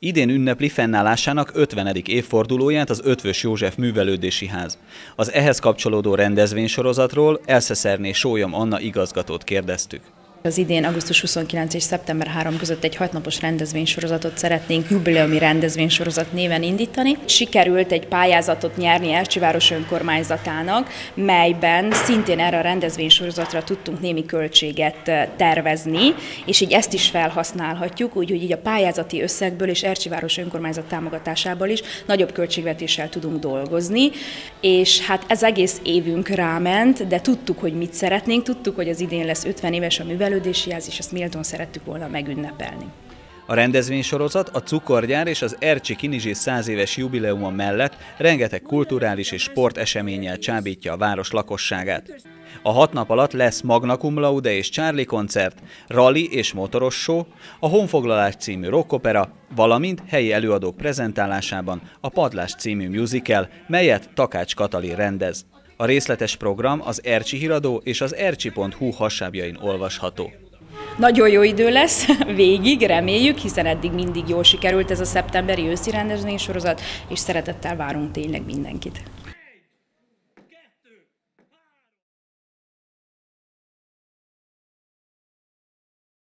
Idén ünnepli fennállásának 50. évfordulóját az Ötvös József Művelődési Ház. Az ehhez kapcsolódó rendezvénysorozatról Elszeszerné Sólyom Anna igazgatót kérdeztük. Az idén augusztus 29 és szeptember 3 között egy hatnapos rendezvénysorozatot szeretnénk jubileumi rendezvénysorozat néven indítani. Sikerült egy pályázatot nyerni Ercsiváros önkormányzatának, melyben szintén erre a rendezvénysorozatra tudtunk némi költséget tervezni, és így ezt is felhasználhatjuk, úgyhogy így a pályázati összegből és Ercsiváros önkormányzat támogatásából is nagyobb költségvetéssel tudunk dolgozni, és hát ez egész évünk ráment, de tudtuk, hogy mit szeretnénk, tudtuk, hogy az idén lesz 50 éves a művel művelődési ház, és ezt méltón szerettük volna megünnepelni. A rendezvénysorozat a cukorgyár és az Ercsi Kinizsé 100 éves jubileuma mellett rengeteg kulturális és sporteseménnyel csábítja a város lakosságát. A hat nap alatt lesz Magna Cum Laude és Charlie koncert, rally és motoros show, a Honfoglalás című rockopera, valamint helyi előadók prezentálásában a Padlás című musical, melyet Takács Katalin rendez. A részletes program az Ercsi híradó és az ercsi.hu hasábjain olvasható. Nagyon jó idő lesz, végig, reméljük, hiszen eddig mindig jól sikerült ez a szeptemberi őszi rendezvény sorozat, és szeretettel várunk tényleg mindenkit.